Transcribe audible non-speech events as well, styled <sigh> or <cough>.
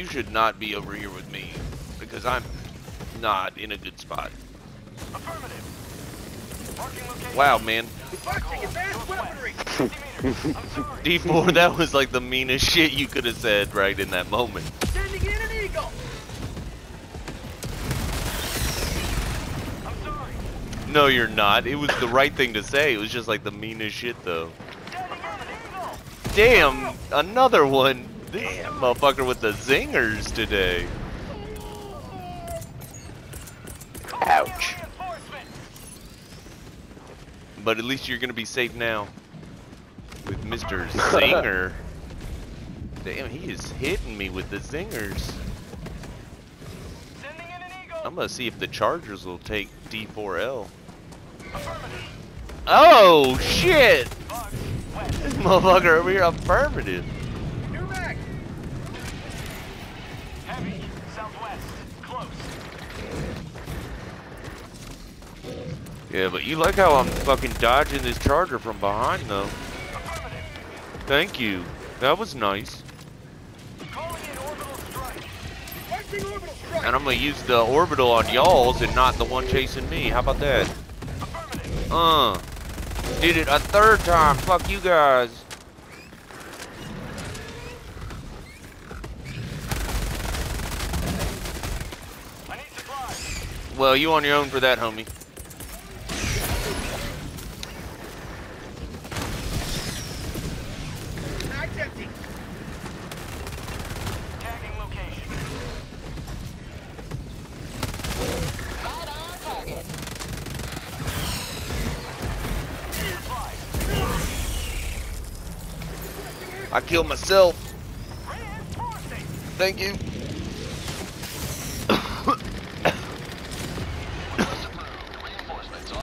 you should not be over here with me because I'm not in a good spot. Affirmative. Wow, man. Requesting advanced weaponry! <laughs> 50 meters. I'm sorry. D4, that was like the meanest shit you could have said right in that moment. Sending in an eagle! I'm sorry. No, you're not. It was the right thing to say. It was just like the meanest shit, though. Damn, another one. Damn, motherfucker with the zingers today. Ouch. But at least you're gonna be safe now. With Mr. <laughs> Zinger. Damn, he is hitting me with the zingers. Sending in an eagle. I'm gonna see if the Chargers will take D4L. Oh, shit! This <laughs> motherfucker over here affirmative. New! Heavy. Southwest. Close. Yeah, but you like how I'm fucking dodging this Charger from behind, though. Thank you. That was nice. And I'm gonna use the orbital on y'all's and not the one chasing me. How about that? Uh. Did it a third time. Fuck you guys. I need supplies. Well, you on your own for that, homie. I killed myself. Thank you.